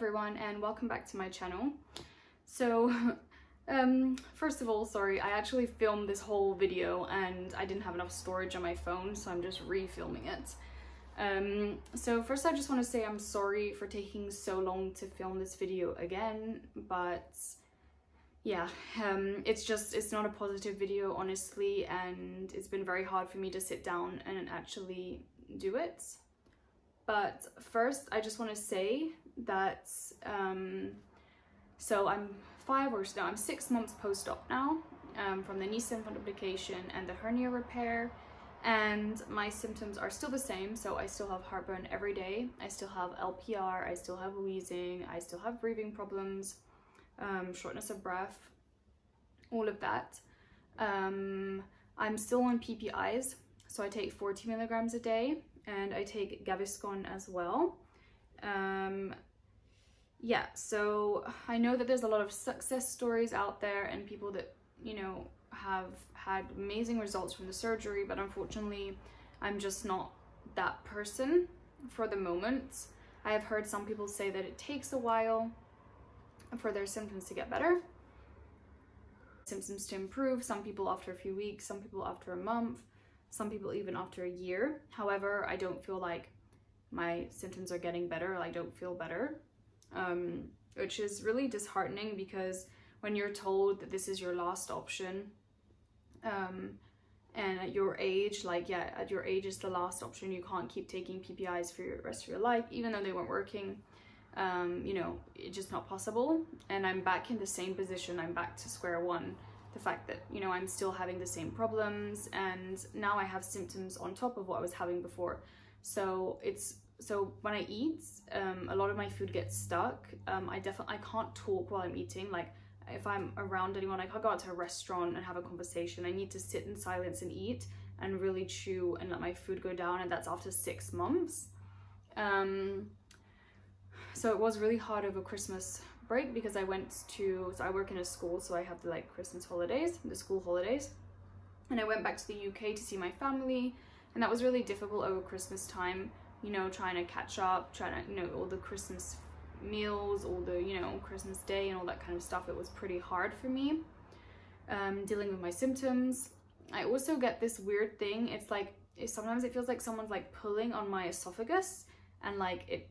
everyone and welcome back to my channel. So um, first of all, sorry, I actually filmed this whole video and I didn't have enough storage on my phone so I'm just refilming it. Um, so first I just want to say I'm sorry for taking so long to film this video again but yeah, um, it's just, it's not a positive video honestly and it's been very hard for me to sit down and actually do it. But first I just want to say that um, so I'm five or no, I'm six months post-op now um, from the Nissen fundoplication and the hernia repair. And my symptoms are still the same so I still have heartburn every day. I still have LPR I still have wheezing I still have breathing problems um, shortness of breath all of that. Um, I'm still on PPIs so I take 40 milligrams a day and I take Gaviscon as well. Um, yeah, so I know that there's a lot of success stories out there and people that, you know, have had amazing results from the surgery, but unfortunately, I'm just not that person for the moment. I have heard some people say that it takes a while for their symptoms to get better, symptoms to improve, some people after a few weeks, some people after a month, some people even after a year. However, I don't feel like my symptoms are getting better, I don't feel better um, which is really disheartening because when you're told that this is your last option um, and at your age, like yeah, at your age is the last option, you can't keep taking PPIs for the rest of your life, even though they weren't working, um, you know, it's just not possible. And I'm back in the same position, I'm back to square one. The fact that, you know, I'm still having the same problems and now I have symptoms on top of what I was having before. So it's so when I eat, um, a lot of my food gets stuck. Um, I definitely I can't talk while I'm eating. Like if I'm around anyone, I can't go out to a restaurant and have a conversation. I need to sit in silence and eat and really chew and let my food go down. And that's after six months. Um, so it was really hard over Christmas break because I went to so I work in a school, so I have the like Christmas holidays, the school holidays, and I went back to the UK to see my family, and that was really difficult over Christmas time you know, trying to catch up, trying to, you know, all the Christmas meals, all the, you know, Christmas Day and all that kind of stuff. It was pretty hard for me um, dealing with my symptoms. I also get this weird thing. It's like, it, sometimes it feels like someone's like pulling on my esophagus and like it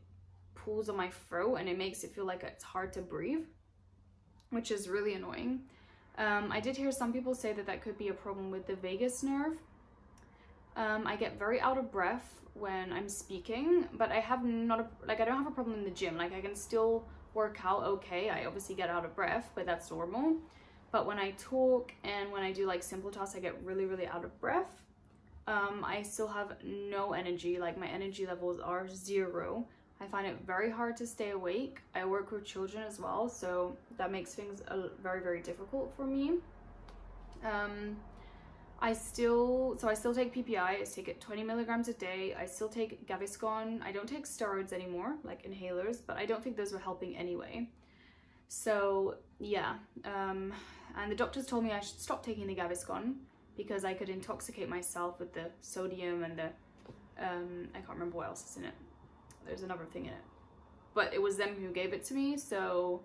pulls on my throat and it makes it feel like it's hard to breathe, which is really annoying. Um, I did hear some people say that that could be a problem with the vagus nerve. Um, I get very out of breath when I'm speaking, but I have not a, like I don't have a problem in the gym. Like I can still work out okay. I obviously get out of breath, but that's normal. But when I talk and when I do like simple tasks, I get really, really out of breath. Um, I still have no energy. Like my energy levels are zero. I find it very hard to stay awake. I work with children as well, so that makes things very, very difficult for me. Um, I still, so I still take PPI, I take it 20 milligrams a day. I still take Gaviscon. I don't take steroids anymore, like inhalers, but I don't think those were helping anyway. So yeah, um, and the doctors told me I should stop taking the Gaviscon because I could intoxicate myself with the sodium and the, um, I can't remember what else is in it. There's another thing in it. But it was them who gave it to me, so,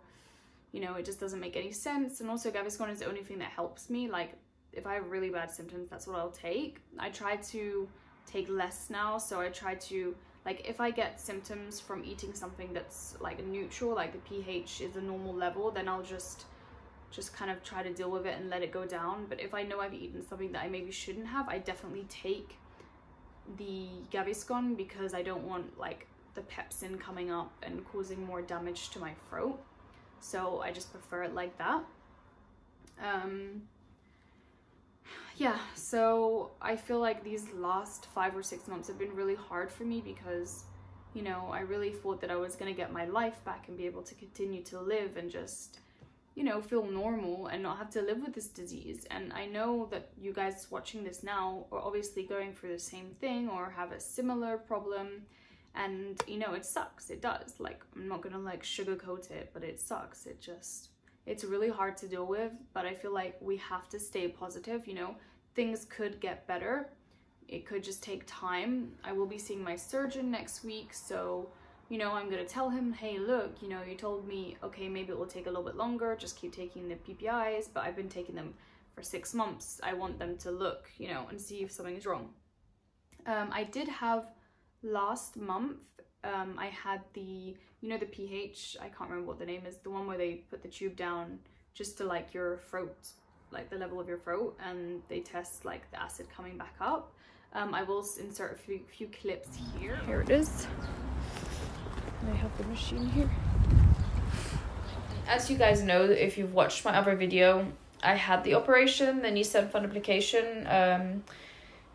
you know, it just doesn't make any sense. And also Gaviscon is the only thing that helps me. Like, if I have really bad symptoms, that's what I'll take. I try to take less now, so I try to like if I get symptoms from eating something that's like neutral, like the pH is a normal level, then I'll just just kind of try to deal with it and let it go down. But if I know I've eaten something that I maybe shouldn't have, I definitely take the Gaviscon because I don't want like the pepsin coming up and causing more damage to my throat. So I just prefer it like that. Um, yeah, so I feel like these last five or six months have been really hard for me because, you know, I really thought that I was going to get my life back and be able to continue to live and just, you know, feel normal and not have to live with this disease. And I know that you guys watching this now are obviously going through the same thing or have a similar problem. And, you know, it sucks. It does. Like, I'm not going to like sugarcoat it, but it sucks. It just it's really hard to deal with, but I feel like we have to stay positive, you know, things could get better. It could just take time. I will be seeing my surgeon next week, so you know, I'm gonna tell him, hey, look, you know, you told me, okay, maybe it will take a little bit longer, just keep taking the PPIs, but I've been taking them for six months. I want them to look, you know, and see if something is wrong. Um, I did have last month, um, I had the, you know, the pH, I can't remember what the name is, the one where they put the tube down just to like your throat, like the level of your throat, and they test like the acid coming back up. Um, I will insert a few, few clips here. Here it is. I have the machine here. As you guys know, if you've watched my other video, I had the operation, the Nissen fundoplication, um,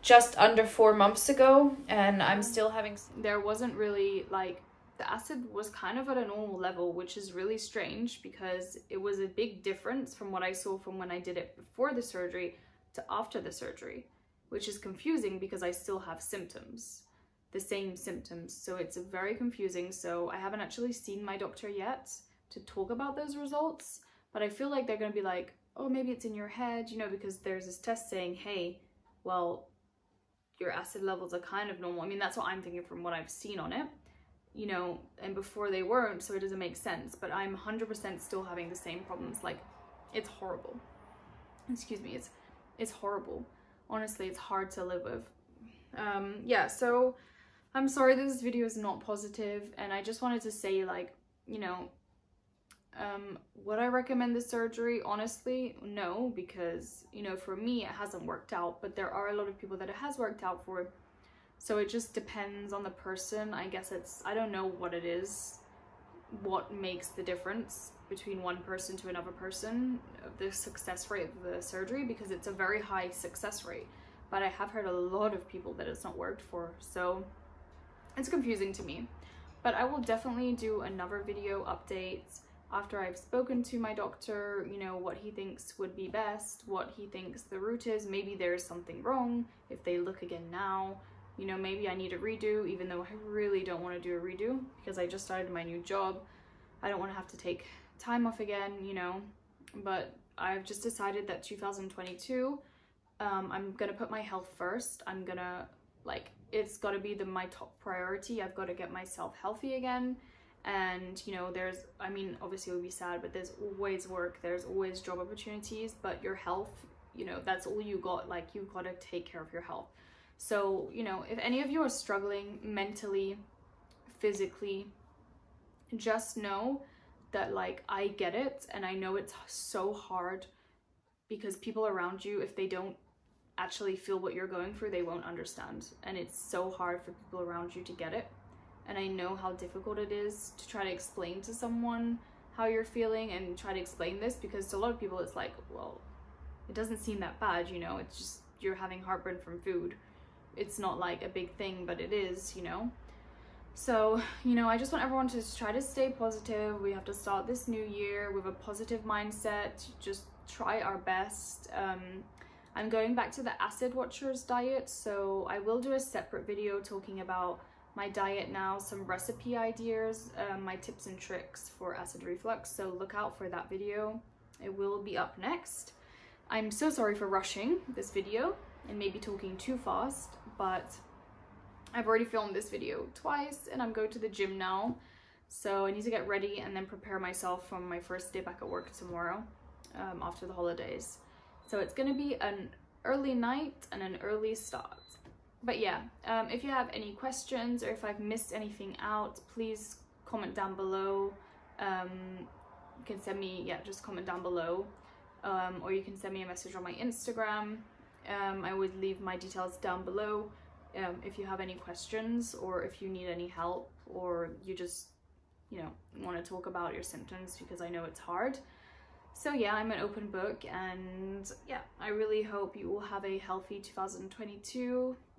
just under four months ago, and I'm still having. There wasn't really like the acid was kind of at a normal level, which is really strange because it was a big difference from what I saw from when I did it before the surgery to after the surgery, which is confusing because I still have symptoms the same symptoms. So it's very confusing. So I haven't actually seen my doctor yet to talk about those results, but I feel like they're going to be like, oh, maybe it's in your head, you know, because there's this test saying, hey, well, your acid levels are kind of normal. I mean, that's what I'm thinking from what I've seen on it, you know, and before they weren't, so it doesn't make sense. But I'm 100% still having the same problems. Like, it's horrible. Excuse me, it's it's horrible. Honestly, it's hard to live with. Um, yeah, so I'm sorry this video is not positive and I just wanted to say like, you know, um, would I recommend the surgery? Honestly, no, because, you know, for me, it hasn't worked out, but there are a lot of people that it has worked out for. So it just depends on the person. I guess it's, I don't know what it is, what makes the difference between one person to another person, the success rate of the surgery, because it's a very high success rate. But I have heard a lot of people that it's not worked for. So it's confusing to me. But I will definitely do another video update after I've spoken to my doctor, you know, what he thinks would be best, what he thinks the route is. Maybe there's something wrong if they look again now. You know, maybe I need a redo, even though I really don't want to do a redo because I just started my new job. I don't want to have to take time off again, you know, but I've just decided that 2022, um, I'm going to put my health first. I'm going to like it's got to be the my top priority i've got to get myself healthy again and you know there's i mean obviously it would be sad but there's always work there's always job opportunities but your health you know that's all you got like you've got to take care of your health so you know if any of you are struggling mentally physically just know that like i get it and i know it's so hard because people around you if they don't actually feel what you're going through, they won't understand. And it's so hard for people around you to get it. And I know how difficult it is to try to explain to someone how you're feeling and try to explain this because to a lot of people it's like, well, it doesn't seem that bad, you know, it's just you're having heartburn from food. It's not like a big thing, but it is, you know. So, you know, I just want everyone to try to stay positive. We have to start this new year with a positive mindset, just try our best. Um, I'm going back to the Acid Watchers diet, so I will do a separate video talking about my diet now, some recipe ideas, um, my tips and tricks for acid reflux, so look out for that video. It will be up next. I'm so sorry for rushing this video and maybe talking too fast, but I've already filmed this video twice and I'm going to the gym now. So I need to get ready and then prepare myself for my first day back at work tomorrow um, after the holidays. So it's gonna be an early night and an early start. But yeah, um, if you have any questions or if I've missed anything out, please comment down below. Um, you can send me, yeah, just comment down below. Um, or you can send me a message on my Instagram. Um, I would leave my details down below um, if you have any questions or if you need any help or you just, you know, want to talk about your symptoms because I know it's hard. So yeah, I'm an open book and yeah, I really hope you will have a healthy 2022